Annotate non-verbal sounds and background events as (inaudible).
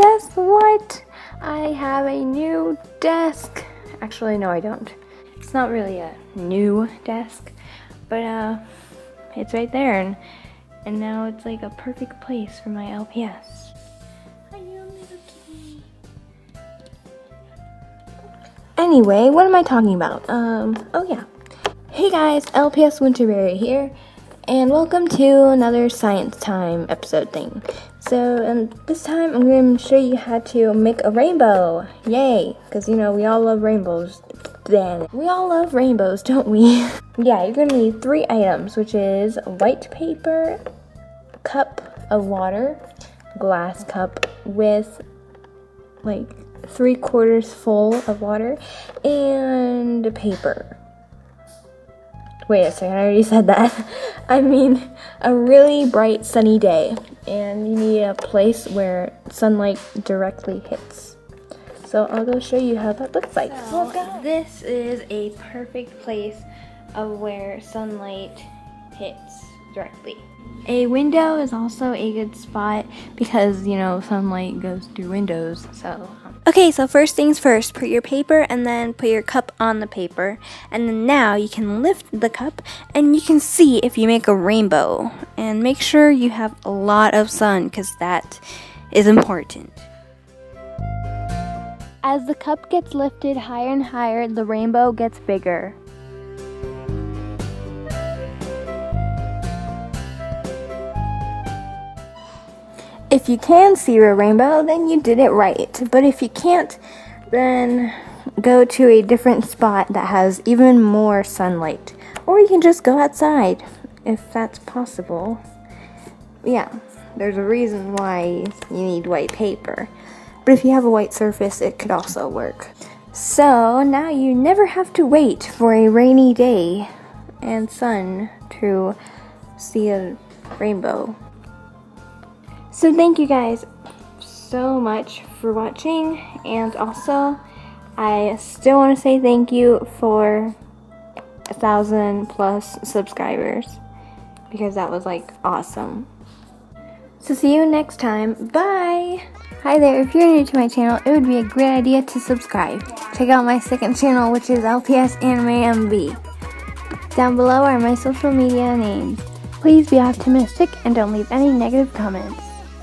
guess what? I have a new desk. Actually, no, I don't. It's not really a new desk, but uh, it's right there, and and now it's like a perfect place for my LPS. Anyway, what am I talking about? Um, oh yeah. Hey guys, LPS Winterberry here, and welcome to another Science Time episode thing. So, and this time I'm going to show you how to make a rainbow. Yay! Because, you know, we all love rainbows. Then, we all love rainbows, don't we? (laughs) yeah, you're going to need three items, which is white paper, cup of water, glass cup with, like, three quarters full of water, and paper. Wait a second, I already said that. (laughs) I mean, a really bright sunny day, and you need a place where sunlight directly hits. So I'll go show you how that looks like. So, this is a perfect place of where sunlight hits directly. A window is also a good spot because, you know, sunlight goes through windows, so um, Okay, so first things first, put your paper and then put your cup on the paper. And then now you can lift the cup and you can see if you make a rainbow. And make sure you have a lot of sun because that is important. As the cup gets lifted higher and higher, the rainbow gets bigger. If you can see a rainbow, then you did it right. But if you can't, then go to a different spot that has even more sunlight. Or you can just go outside if that's possible. Yeah, there's a reason why you need white paper. But if you have a white surface, it could also work. So now you never have to wait for a rainy day and sun to see a rainbow. So thank you guys so much for watching and also I still want to say thank you for a thousand plus subscribers because that was like awesome. So see you next time. Bye! Hi there, if you're new to my channel, it would be a great idea to subscribe. Check out my second channel, which is LPS Anime MV. Down below are my social media names. Please be optimistic and don't leave any negative comments.